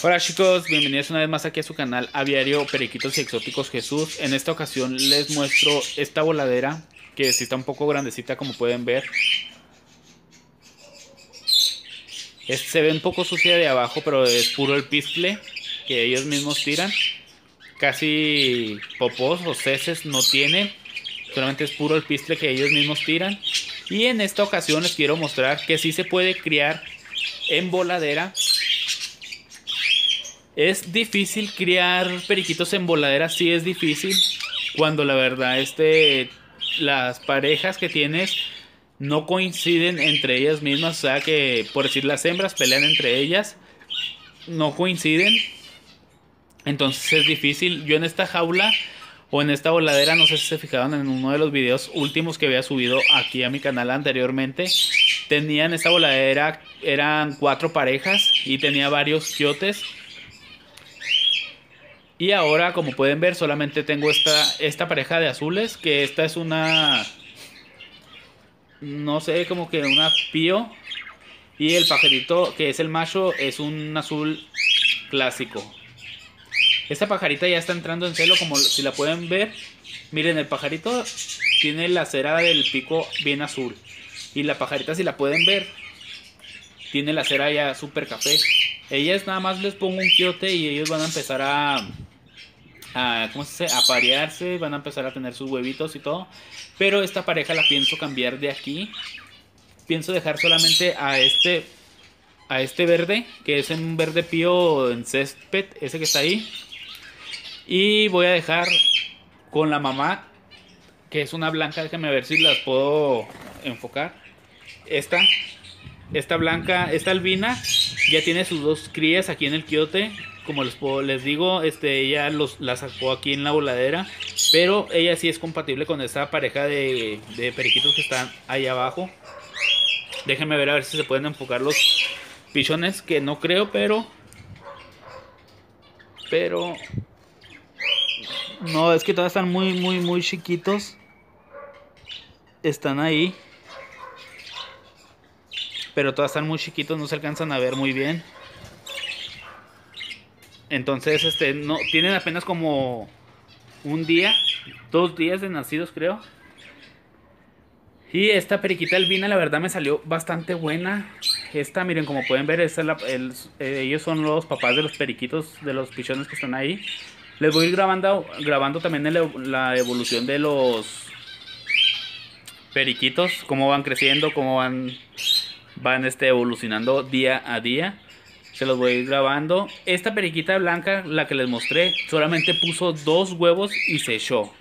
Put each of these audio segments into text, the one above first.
Hola chicos, bienvenidos una vez más aquí a su canal Aviario Periquitos y Exóticos Jesús. En esta ocasión les muestro esta voladera que sí está un poco grandecita como pueden ver. se ve un poco sucia de abajo, pero es puro el pistle que ellos mismos tiran. Casi popos o ceces no tiene, solamente es puro el pistle que ellos mismos tiran. Y en esta ocasión les quiero mostrar que sí se puede criar en voladera es difícil criar periquitos en voladera, sí es difícil. Cuando la verdad, este, las parejas que tienes no coinciden entre ellas mismas. O sea que, por decir, las hembras pelean entre ellas. No coinciden. Entonces es difícil. Yo en esta jaula o en esta voladera, no sé si se fijaron en uno de los videos últimos que había subido aquí a mi canal anteriormente. Tenían esta voladera, eran cuatro parejas y tenía varios quiotes. Y ahora, como pueden ver, solamente tengo esta, esta pareja de azules, que esta es una... No sé, como que una pío. Y el pajarito, que es el macho, es un azul clásico. Esta pajarita ya está entrando en celo, como si la pueden ver. Miren, el pajarito tiene la cera del pico bien azul. Y la pajarita, si la pueden ver, tiene la cera ya súper café. Ellas nada más les pongo un quiote y ellos van a empezar a ¿cómo se dice? a parearse, van a empezar a tener sus huevitos y todo. Pero esta pareja la pienso cambiar de aquí. Pienso dejar solamente a este a este verde, que es un verde pío en césped, ese que está ahí. Y voy a dejar con la mamá, que es una blanca, déjenme ver si las puedo enfocar. Esta, esta blanca, esta albina, ya tiene sus dos crías aquí en el quiote como les, les digo, este, ella los, la sacó aquí en la voladera. Pero ella sí es compatible con esa pareja de, de periquitos que están ahí abajo. Déjenme ver a ver si se pueden enfocar los pichones. Que no creo, pero... Pero... No, es que todas están muy, muy, muy chiquitos. Están ahí. Pero todas están muy chiquitos, no se alcanzan a ver muy bien. Entonces, este, no, tienen apenas como un día, dos días de nacidos, creo. Y esta periquita albina, la verdad, me salió bastante buena. Esta, miren, como pueden ver, esta el, eh, ellos son los papás de los periquitos, de los pichones que están ahí. Les voy a ir grabando, grabando también la evolución de los periquitos, cómo van creciendo, cómo van, van este, evolucionando día a día. Se los voy a ir grabando. Esta periquita blanca, la que les mostré, solamente puso dos huevos y se echó.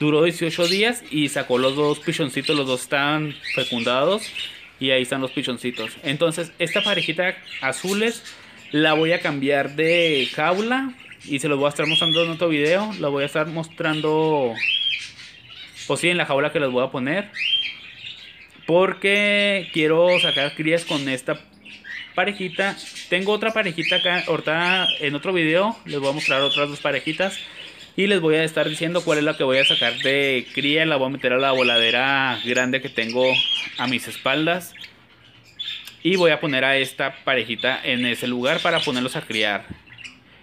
Duró 18 días y sacó los dos pichoncitos. Los dos están fecundados. Y ahí están los pichoncitos. Entonces, esta parejita azules la voy a cambiar de jaula. Y se los voy a estar mostrando en otro video. La voy a estar mostrando. Pues sí, en la jaula que les voy a poner. Porque quiero sacar crías con esta parejita. Tengo otra parejita acá, ahorita en otro video les voy a mostrar otras dos parejitas. Y les voy a estar diciendo cuál es la que voy a sacar de cría. La voy a meter a la voladera grande que tengo a mis espaldas. Y voy a poner a esta parejita en ese lugar para ponerlos a criar.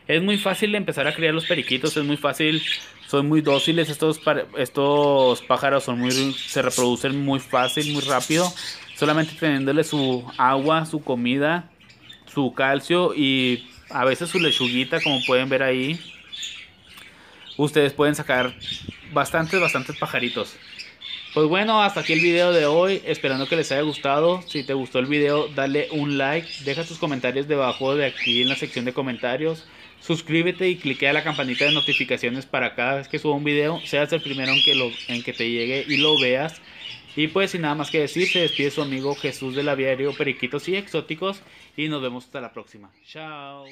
Es muy fácil empezar a criar los periquitos, es muy fácil, son muy dóciles estos, estos pájaros, son muy, se reproducen muy fácil, muy rápido solamente teniéndole su agua, su comida, su calcio y a veces su lechuguita, como pueden ver ahí. Ustedes pueden sacar bastantes, bastantes pajaritos. Pues bueno, hasta aquí el video de hoy, esperando que les haya gustado. Si te gustó el video, dale un like, deja tus comentarios debajo de aquí en la sección de comentarios. Suscríbete y clique a la campanita de notificaciones para cada vez que suba un video, seas el primero en que, en que te llegue y lo veas. Y pues sin nada más que decir, se despide su amigo Jesús del Aviario Periquitos y Exóticos y nos vemos hasta la próxima. Chao.